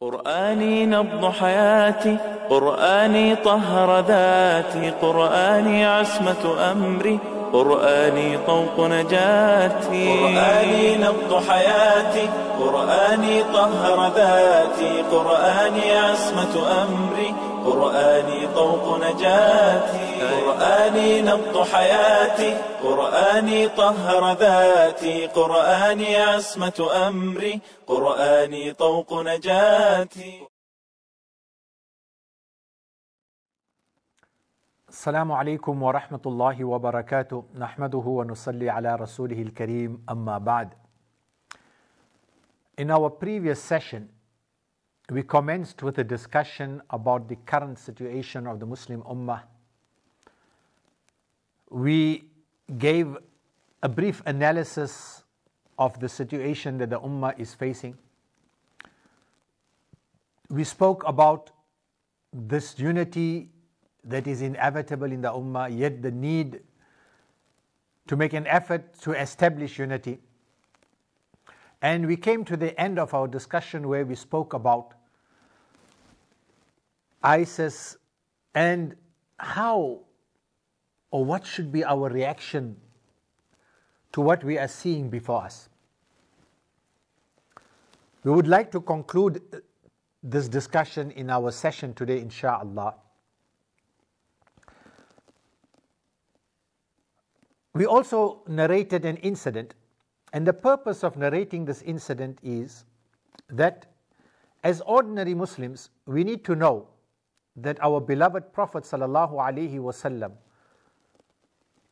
قرآني نبض حياتي قرآني طهر ذاتي قرآني عصمة أمري قرآني طوق نجاتي. قرآني نبض حياتي قرآني طهر ذاتي قرآني عصمة أمري قرآني طوق نجاتي قرآني نبض حياتي قرآني طهر ذاتي قرآني عصمة أمري قرآني طوق نجاتي. السلام عليكم ورحمة الله وبركاته. نحمده ونصلي على رسوله الكريم. أما بعد. In our previous session, we commenced with a discussion about the current situation of the Muslim Ummah. We gave a brief analysis of the situation that the Ummah is facing. We spoke about this unity that is inevitable in the Ummah, yet the need to make an effort to establish unity. And we came to the end of our discussion where we spoke about ISIS and how or what should be our reaction to what we are seeing before us. We would like to conclude uh, this discussion in our session today, inshallah. We also narrated an incident, and the purpose of narrating this incident is that as ordinary Muslims, we need to know that our beloved Prophet wasallam,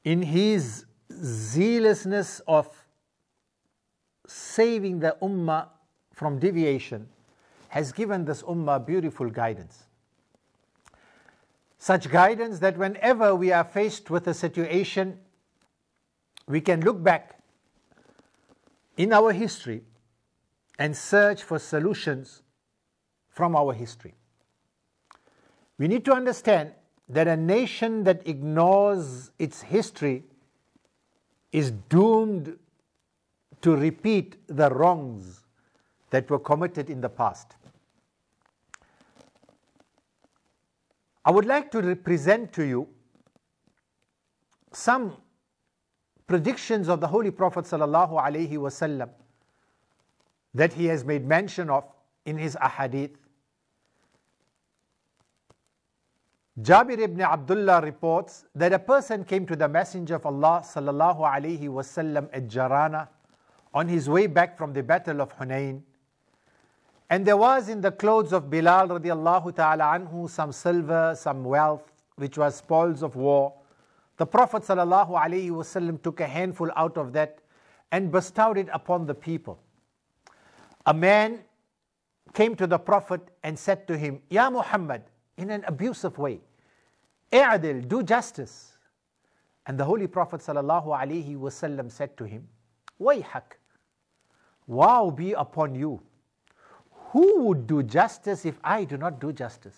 in his zealousness of saving the ummah from deviation, has given this ummah beautiful guidance. Such guidance that whenever we are faced with a situation, we can look back in our history and search for solutions from our history. We need to understand that a nation that ignores its history is doomed to repeat the wrongs that were committed in the past. I would like to present to you some predictions of the Holy Prophet sallallahu alaihi wasallam that he has made mention of in his ahadith. Jabir ibn Abdullah reports that a person came to the Messenger of Allah sallallahu alaihi wasallam at Jarana on his way back from the Battle of Hunain. And there was in the clothes of Bilal radiallahu ta'ala anhu some silver, some wealth, which was spoils of war. The Prophet sallallahu alaihi wasallam took a handful out of that and bestowed it upon the people. A man came to the Prophet and said to him, Ya Muhammad, in an abusive way, I'adil, do justice. And the Holy Prophet wasallam said to him, Wayhak, woe be upon you. Who would do justice if I do not do justice?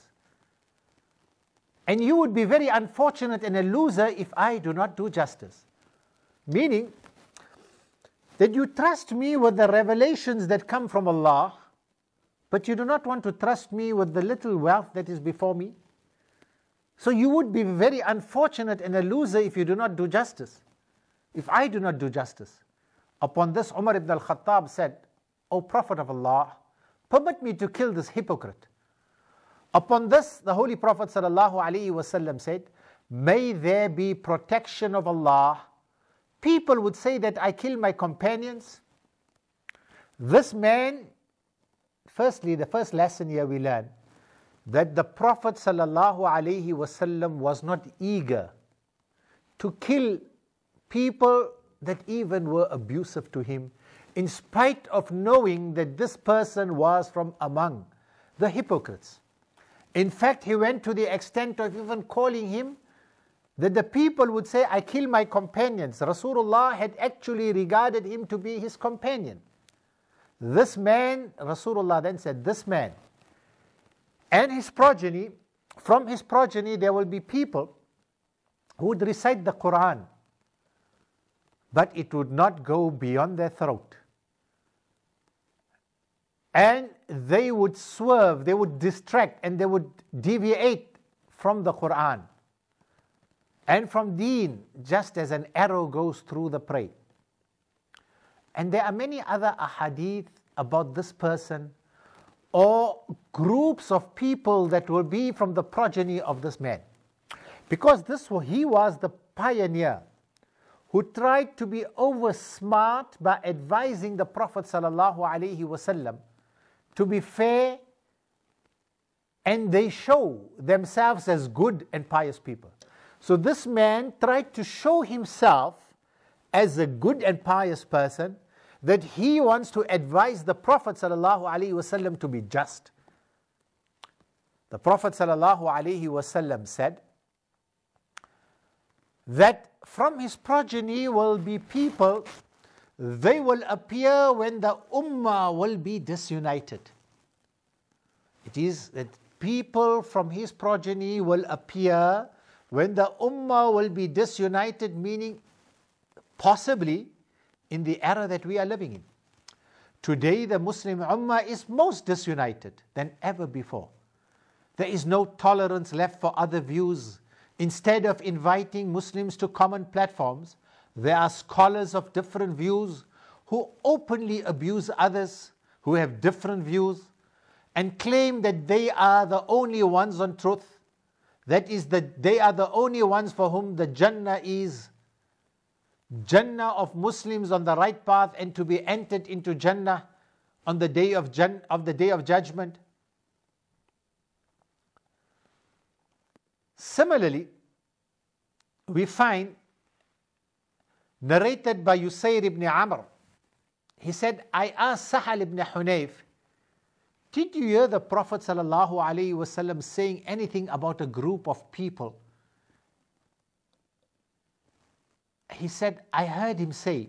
And you would be very unfortunate and a loser if I do not do justice. Meaning that you trust me with the revelations that come from Allah, but you do not want to trust me with the little wealth that is before me. So you would be very unfortunate and a loser if you do not do justice. If I do not do justice. Upon this, Umar ibn al Khattab said, O Prophet of Allah, permit me to kill this hypocrite. Upon this, the Holy Prophet ﷺ said, May there be protection of Allah. People would say that I kill my companions. This man, firstly, the first lesson here we learn that the Prophet ﷺ was not eager to kill people that even were abusive to him, in spite of knowing that this person was from among the hypocrites. In fact, he went to the extent of even calling him that the people would say, I kill my companions. Rasulullah had actually regarded him to be his companion. This man, Rasulullah then said, This man and his progeny, from his progeny, there will be people who would recite the Quran, but it would not go beyond their throat. And they would swerve, they would distract, and they would deviate from the Quran and from deen, just as an arrow goes through the prey. And there are many other ahadith about this person or groups of people that will be from the progeny of this man. Because this he was the pioneer who tried to be over smart by advising the Prophet to be fair and they show themselves as good and pious people. So this man tried to show himself as a good and pious person that he wants to advise the Prophet ﷺ to be just. The Prophet ﷺ said that from his progeny will be people, they will appear when the ummah will be disunited. It is that people from his progeny will appear when the ummah will be disunited, meaning possibly in the era that we are living in. Today, the Muslim Ummah is most disunited than ever before. There is no tolerance left for other views. Instead of inviting Muslims to common platforms, there are scholars of different views who openly abuse others who have different views and claim that they are the only ones on truth. That is, that they are the only ones for whom the Jannah is Jannah of Muslims on the right path and to be entered into Jannah on the day of, Jan- of the day of judgment. Similarly, we find narrated by Yusayr ibn Amr. He said, I asked Sahal ibn Hunayf, did you hear the Prophet ﷺ saying anything about a group of people he said, I heard him say,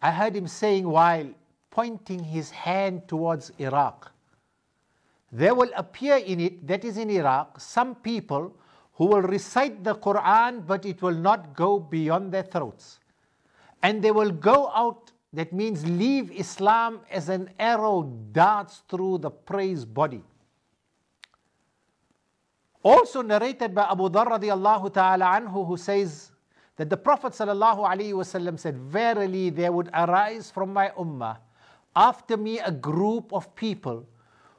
I heard him saying while pointing his hand towards Iraq, there will appear in it, that is in Iraq, some people who will recite the Quran, but it will not go beyond their throats. And they will go out, that means leave Islam as an arrow darts through the prey's body. Also narrated by Abu Dharr radiallahu ta'ala anhu, who says, that the Prophet ﷺ said, Verily there would arise from my ummah after me a group of people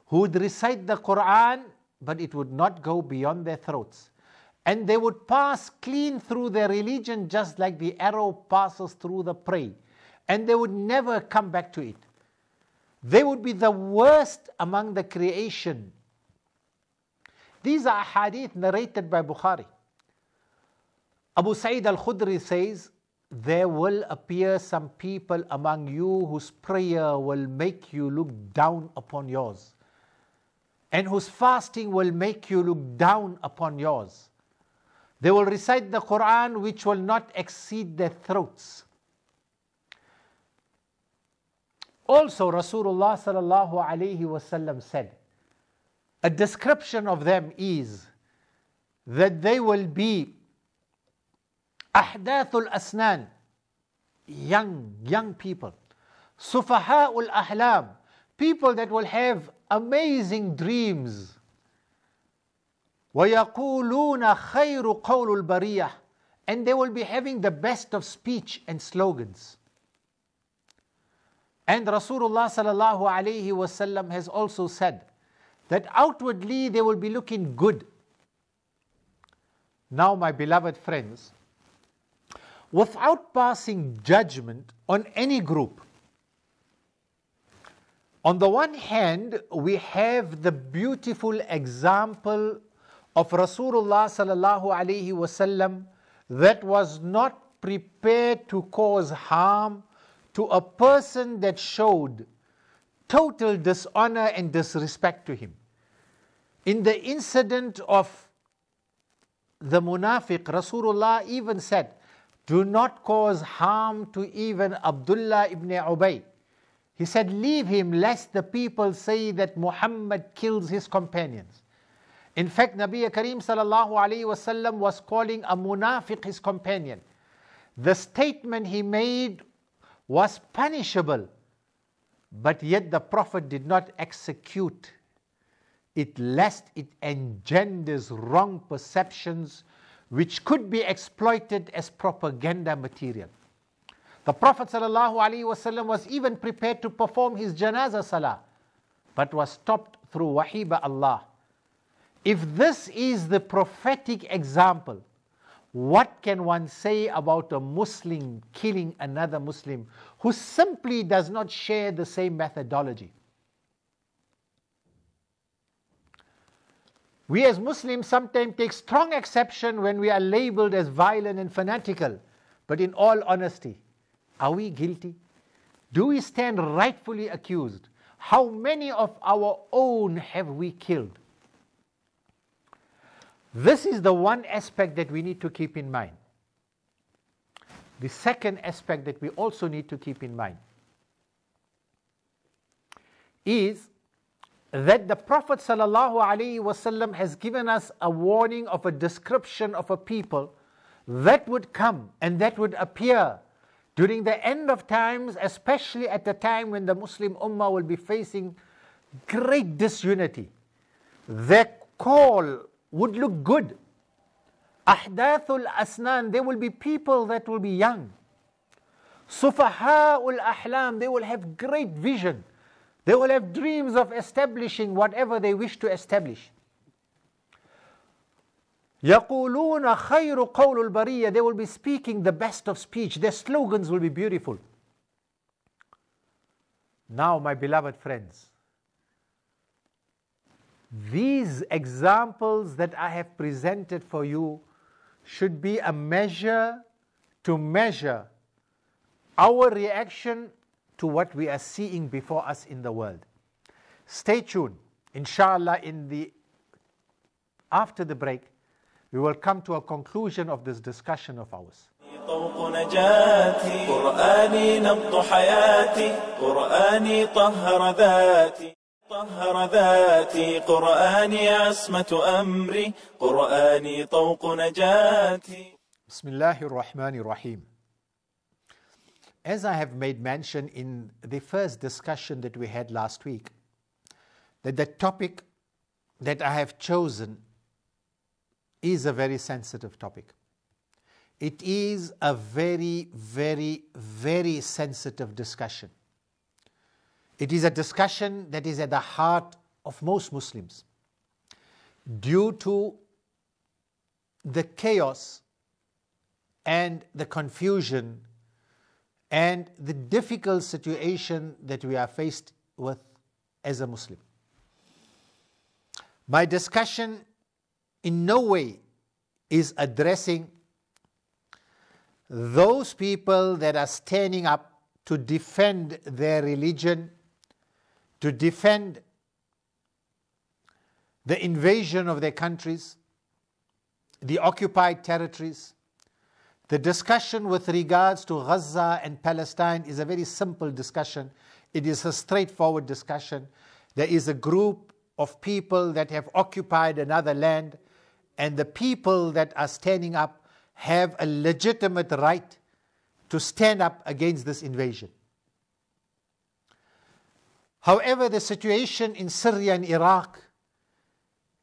who would recite the Quran, but it would not go beyond their throats. And they would pass clean through their religion just like the arrow passes through the prey. And they would never come back to it. They would be the worst among the creation. These are hadith narrated by Bukhari. Abu Sa'id al Khudri says, There will appear some people among you whose prayer will make you look down upon yours, and whose fasting will make you look down upon yours. They will recite the Quran which will not exceed their throats. Also, Rasulullah said, a description of them is that they will be أحداث الأسنان young young people سفهاء الأحلام people that will have amazing dreams ويقولون خير قول البرية and they will be having the best of speech and slogans and Rasulullah sallallahu alayhi wasallam has also said that outwardly they will be looking good now my beloved friends without passing judgment on any group. On the one hand, we have the beautiful example of Rasulullah sallallahu alaihi wasallam that was not prepared to cause harm to a person that showed total dishonor and disrespect to him. In the incident of the munafiq, Rasulullah even said, do not cause harm to even Abdullah ibn Ubay. He said, Leave him lest the people say that Muhammad kills his companions. In fact, Nabi Kareem sallallahu alayhi wasallam was calling a munafiq his companion. The statement he made was punishable but yet the Prophet did not execute it lest it engenders wrong perceptions which could be exploited as propaganda material. The Prophet ﷺ was even prepared to perform his janazah salah, but was stopped through wahi Allah. If this is the prophetic example, what can one say about a Muslim killing another Muslim who simply does not share the same methodology? We as Muslims sometimes take strong exception when we are labeled as violent and fanatical. But in all honesty, are we guilty? Do we stand rightfully accused? How many of our own have we killed? This is the one aspect that we need to keep in mind. The second aspect that we also need to keep in mind is that the Prophet ﷺ has given us a warning of a description of a people that would come and that would appear during the end of times, especially at the time when the Muslim Ummah will be facing great disunity. Their call would look good. Ahdathul asnan, there will be people that will be young. Sufaha'ul ahlam, they will have great vision. They will have dreams of establishing whatever they wish to establish. يقولون خير قول البرية They will be speaking the best of speech. Their slogans will be beautiful. Now, my beloved friends, these examples that I have presented for you should be a measure to measure our reaction to what we are seeing before us in the world. Stay tuned. Inshallah, in the after the break, we will come to a conclusion of this discussion of ours. طوق نجاتي قرآني نبض حياتي قرآني طهر ذاتي طهر ذاتي قرآني عصمة أمري قرآني طوق نجاتي بسم الله الرحمن الرحيم as I have made mention in the first discussion that we had last week, that the topic that I have chosen is a very sensitive topic. It is a very, very, very sensitive discussion. It is a discussion that is at the heart of most Muslims due to the chaos and the confusion and the difficult situation that we are faced with as a Muslim. My discussion in no way is addressing those people that are standing up to defend their religion, to defend the invasion of their countries, the occupied territories. The discussion with regards to Gaza and Palestine is a very simple discussion. It is a straightforward discussion. There is a group of people that have occupied another land and the people that are standing up have a legitimate right to stand up against this invasion. However, the situation in Syria and Iraq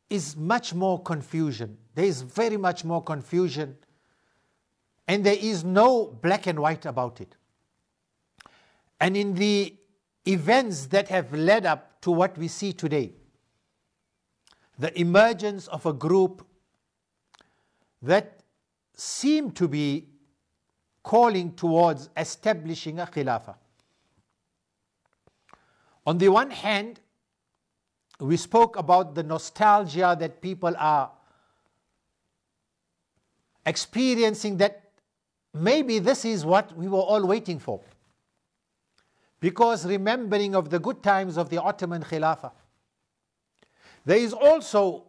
is much more confusion. There is very much more confusion, and there is no black and white about it. And in the events that have led up to what we see today, the emergence of a group that seemed to be calling towards establishing a khilafah. On the one hand, we spoke about the nostalgia that people are experiencing that maybe this is what we were all waiting for. Because remembering of the good times of the Ottoman Khilafah. There is also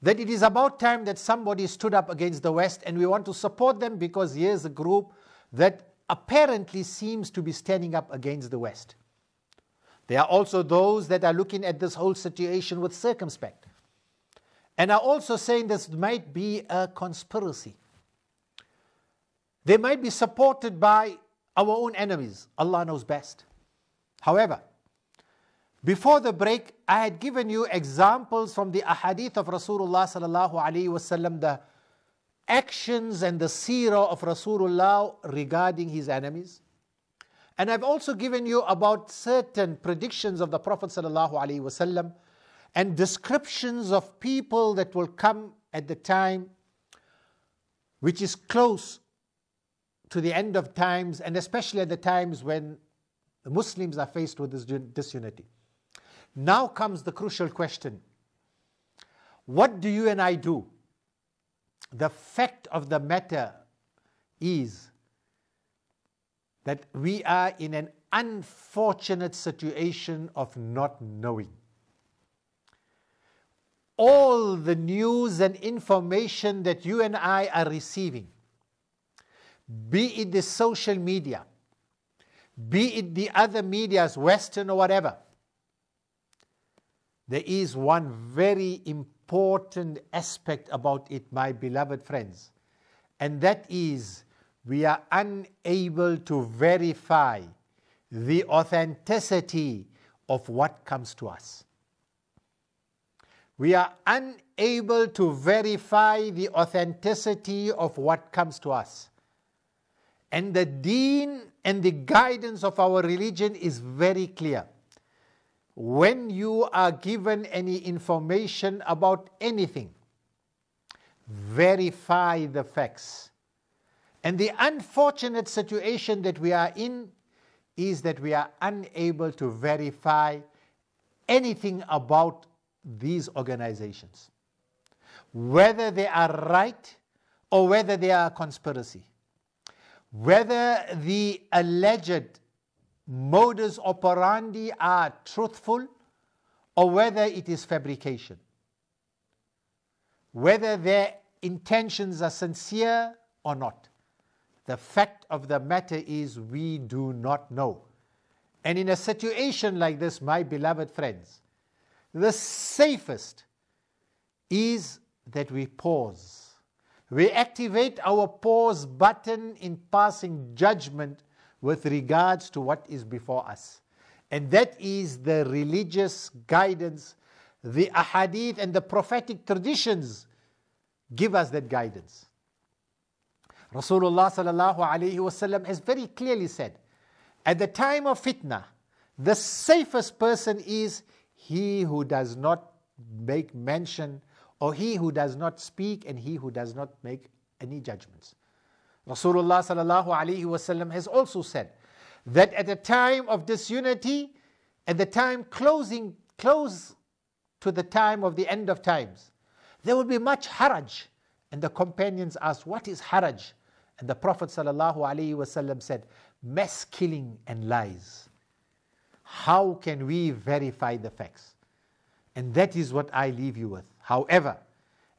that it is about time that somebody stood up against the West and we want to support them because here's a group that apparently seems to be standing up against the West. There are also those that are looking at this whole situation with circumspect and are also saying this might be a conspiracy. They might be supported by our own enemies. Allah knows best. However, before the break, I had given you examples from the ahadith of Rasulullah sallallahu wasallam, the actions and the seerah of Rasulullah regarding his enemies. And I've also given you about certain predictions of the Prophet sallallahu wasallam and descriptions of people that will come at the time which is close to the end of times and especially at the times when the Muslims are faced with this disunity. Now comes the crucial question What do you and I do? The fact of the matter is that we are in an unfortunate situation of not knowing. All the news and information that you and I are receiving, be it the social media, be it the other medias, Western or whatever, there is one very important aspect about it, my beloved friends, and that is we are unable to verify the authenticity of what comes to us. We are unable to verify the authenticity of what comes to us. And the deen and the guidance of our religion is very clear. When you are given any information about anything, verify the facts. And the unfortunate situation that we are in is that we are unable to verify anything about these organizations, whether they are right or whether they are a conspiracy, whether the alleged modus operandi are truthful or whether it is fabrication, whether their intentions are sincere or not. The fact of the matter is, we do not know. And in a situation like this, my beloved friends, the safest is that we pause. We activate our pause button in passing judgment with regards to what is before us. And that is the religious guidance, the ahadith and the prophetic traditions give us that guidance. Rasulullah has very clearly said, at the time of fitna, the safest person is he who does not make mention or he who does not speak and he who does not make any judgments. Rasulullah sallallahu wasallam has also said that at the time of disunity, at the time closing close to the time of the end of times, there will be much haraj. And the companions asked, What is haraj? And the Prophet sallallahu wasallam said, Mass killing and lies. How can we verify the facts? And that is what I leave you with. However,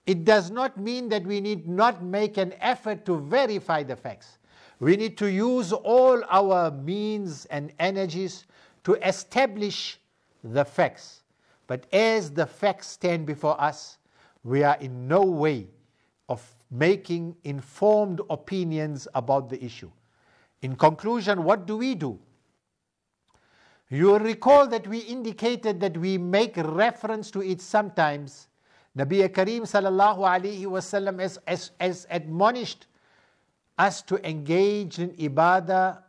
it does not mean that we need not make an effort to verify the facts. We need to use all our means and energies to establish the facts. But as the facts stand before us, we are in no way of making informed opinions about the issue. In conclusion, what do we do? You will recall that we indicated that we make reference to it sometimes Nabi Kareem sallallahu alaihi wasallam has, has, has admonished us to engage in ibadah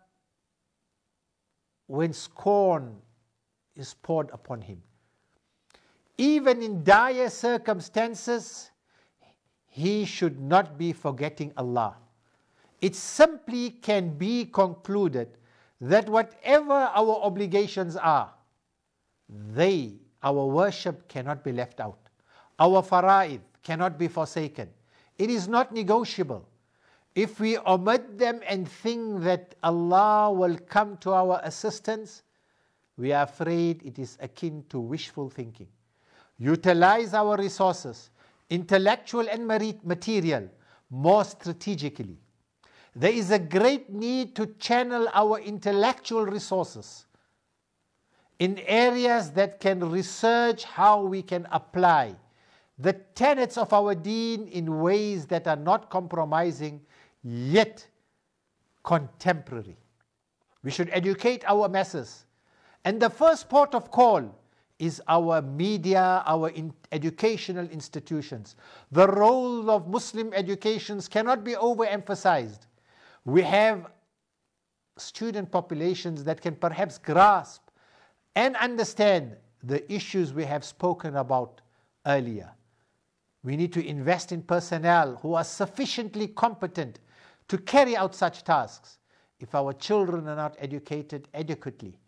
when scorn is poured upon him. Even in dire circumstances, he should not be forgetting Allah. It simply can be concluded that whatever our obligations are, they, our worship, cannot be left out. Our fara'id cannot be forsaken. It is not negotiable. If we omit them and think that Allah will come to our assistance, we are afraid it is akin to wishful thinking. Utilize our resources, intellectual and material, more strategically. There is a great need to channel our intellectual resources in areas that can research how we can apply the tenets of our deen in ways that are not compromising yet contemporary. We should educate our masses And the first port of call is our media, our in educational institutions. The role of Muslim educations cannot be overemphasized. We have student populations that can perhaps grasp and understand the issues we have spoken about earlier. We need to invest in personnel who are sufficiently competent to carry out such tasks. If our children are not educated adequately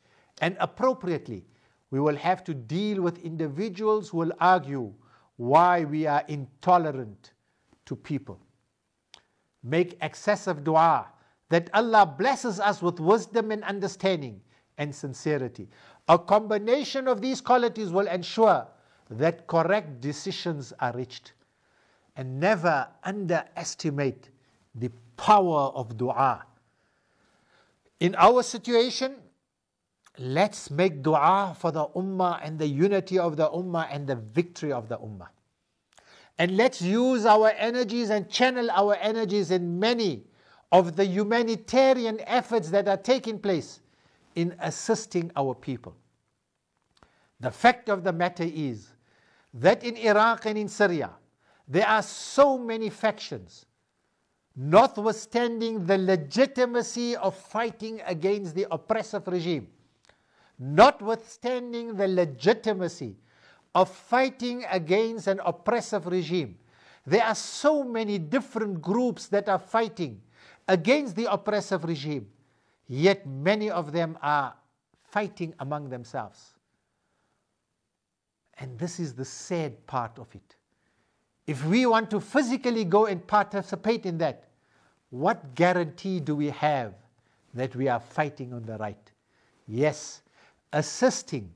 and appropriately, we will have to deal with individuals who will argue why we are intolerant to people. Make excessive dua that Allah blesses us with wisdom and understanding and sincerity. A combination of these qualities will ensure that correct decisions are reached. And never underestimate the power of dua. In our situation, let's make dua for the ummah and the unity of the ummah and the victory of the ummah. And let's use our energies and channel our energies in many of the humanitarian efforts that are taking place in assisting our people. The fact of the matter is that in Iraq and in Syria, there are so many factions, notwithstanding the legitimacy of fighting against the oppressive regime, notwithstanding the legitimacy of fighting against an oppressive regime. There are so many different groups that are fighting against the oppressive regime, yet many of them are fighting among themselves. And this is the sad part of it. If we want to physically go and participate in that, what guarantee do we have that we are fighting on the right? Yes, assisting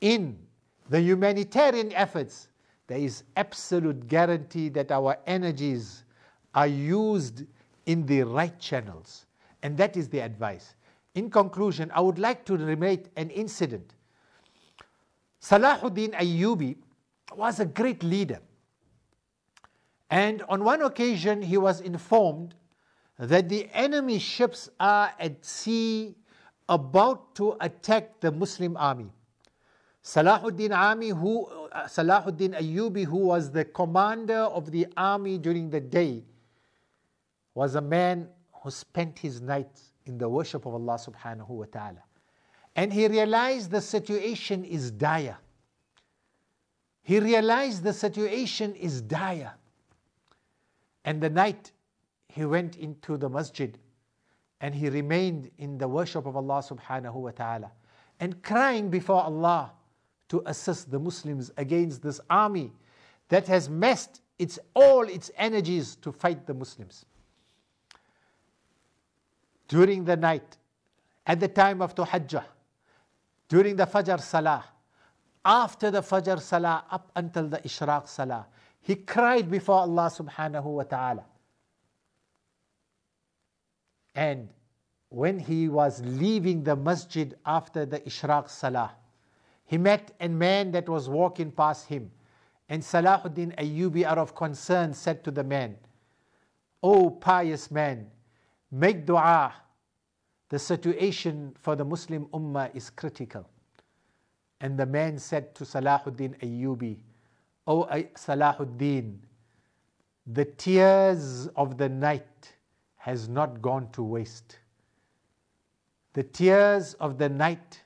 in the humanitarian efforts, there is absolute guarantee that our energies are used in the right channels. And that is the advice. In conclusion, I would like to relate an incident. Salahuddin Ayyubi was a great leader. And on one occasion, he was informed that the enemy ships are at sea about to attack the Muslim army. Salahuddin Ami, who uh, Salahuddin Ayyubi, who was the commander of the army during the day, was a man who spent his night in the worship of Allah subhanahu wa ta'ala. And he realized the situation is dire. He realized the situation is dire. And the night he went into the masjid and he remained in the worship of Allah subhanahu wa ta'ala and crying before Allah to assist the Muslims against this army that has massed its all its energies to fight the Muslims. During the night, at the time of Tahajjud, during the Fajr Salah, after the Fajr Salah, up until the Ishraq Salah, he cried before Allah subhanahu wa ta'ala. And when he was leaving the masjid after the Ishraq Salah, he met a man that was walking past him. And Salahuddin Ayyubi, out of concern, said to the man, O pious man, make dua. The situation for the Muslim Ummah is critical. And the man said to Salahuddin Ayyubi, O Salahuddin, the tears of the night has not gone to waste. The tears of the night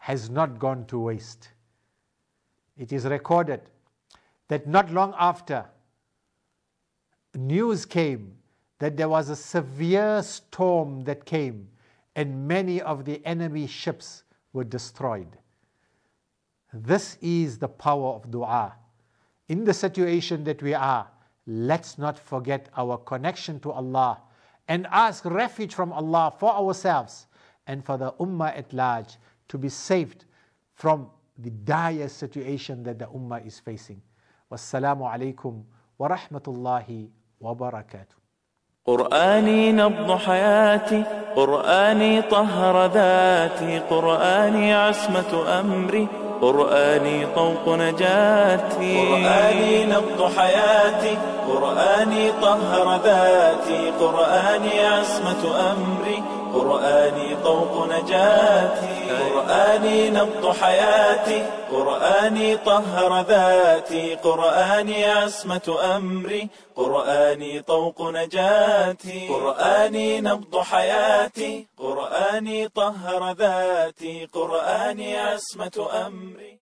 has not gone to waste. It is recorded that not long after, news came that there was a severe storm that came and many of the enemy ships were destroyed. This is the power of dua. In the situation that we are, let's not forget our connection to Allah and ask refuge from Allah for ourselves and for the Ummah at large to be saved from the dire situation that the Ummah is facing. Wassalamu alaikum wa rahmatullahi wa barakatuh. قرآني نبض حياتي قرآني طهر ذاتي قرآني عصمة أمري قرآني طوق نجاتي قرآني نبض حياتي قرآني طهر ذاتي قرآني عصمة أمري قرآني طوق نجاتي قرآني نبض حياتي قرآني طهر ذاتي قرآني عصمة أمري قرآني طوق نجاتي قرآني نبض حياتي قرآني طهر ذاتي قرآني عصمة أمري.